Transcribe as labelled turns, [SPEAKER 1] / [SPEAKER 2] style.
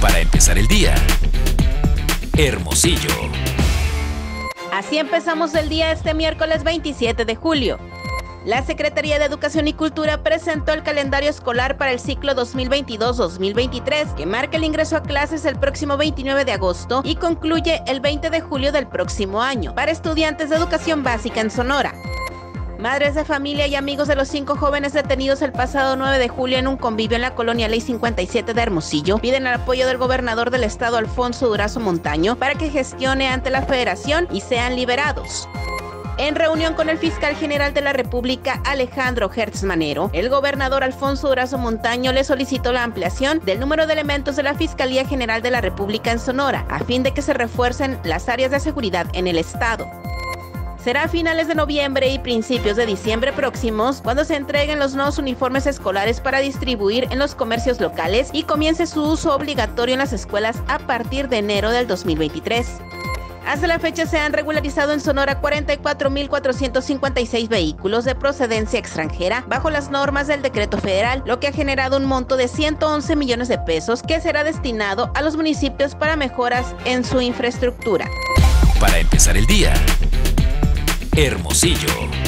[SPEAKER 1] Para empezar el día, Hermosillo.
[SPEAKER 2] Así empezamos el día este miércoles 27 de julio. La Secretaría de Educación y Cultura presentó el calendario escolar para el ciclo 2022-2023, que marca el ingreso a clases el próximo 29 de agosto y concluye el 20 de julio del próximo año, para estudiantes de educación básica en Sonora. Madres de familia y amigos de los cinco jóvenes detenidos el pasado 9 de julio en un convivio en la colonia Ley 57 de Hermosillo piden el apoyo del gobernador del estado Alfonso Durazo Montaño para que gestione ante la federación y sean liberados. En reunión con el fiscal general de la República, Alejandro Hertz Manero, el gobernador Alfonso Durazo Montaño le solicitó la ampliación del número de elementos de la Fiscalía General de la República en Sonora, a fin de que se refuercen las áreas de seguridad en el estado. Será a finales de noviembre y principios de diciembre próximos cuando se entreguen los nuevos uniformes escolares para distribuir en los comercios locales y comience su uso obligatorio en las escuelas a partir de enero del 2023. Hasta la fecha se han regularizado en Sonora 44.456 vehículos de procedencia extranjera bajo las normas del decreto federal, lo que ha generado un monto de 111 millones de pesos que será destinado a los municipios para mejoras en su infraestructura.
[SPEAKER 1] Para empezar el día, Hermosillo.